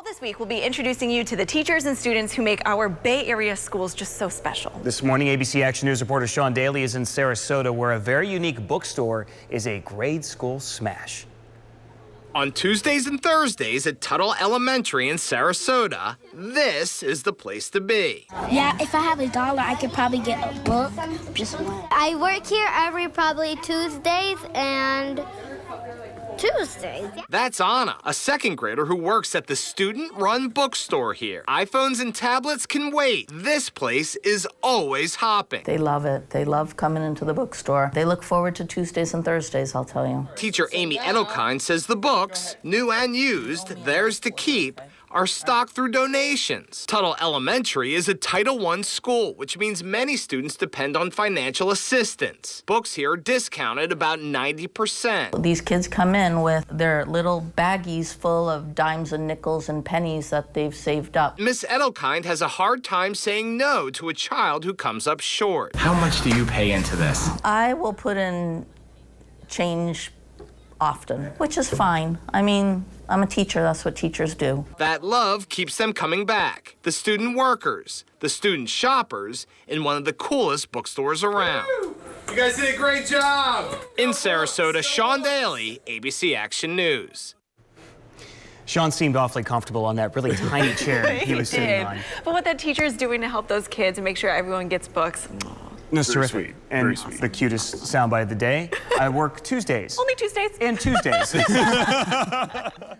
All this week, we'll be introducing you to the teachers and students who make our Bay Area schools just so special. This morning, ABC Action News reporter Sean Daly is in Sarasota, where a very unique bookstore is a grade school smash. On Tuesdays and Thursdays at Tuttle Elementary in Sarasota, this is the place to be. Yeah, if I have a dollar, I could probably get a book. Just one. I work here every probably Tuesdays and Tuesdays. That's Anna, a second grader who works at the student run bookstore here. iPhones and tablets can wait. This place is always hopping. They love it. They love coming into the bookstore. They look forward to Tuesdays and Thursdays, I'll tell you. Teacher Amy Edelkind says the books, new and used, theirs to keep, are stocked through donations. Tuttle Elementary is a Title I school, which means many students depend on financial assistance. Books here are discounted about 90%. These kids come in with their little baggies full of dimes and nickels and pennies that they've saved up. Miss Edelkind has a hard time saying no to a child who comes up short. How much do you pay into this? I will put in change often, which is fine. I mean, I'm a teacher, that's what teachers do. That love keeps them coming back. The student workers, the student shoppers, in one of the coolest bookstores around. You guys did a great job! In Sarasota, Sean Daly, ABC Action News. Sean seemed awfully comfortable on that really tiny chair he was sitting on. But what that teacher is doing to help those kids and make sure everyone gets books. That's Very terrific. sweet. And Very sweet. the cutest soundbite of the day, I work Tuesdays. Only Tuesdays. and Tuesdays.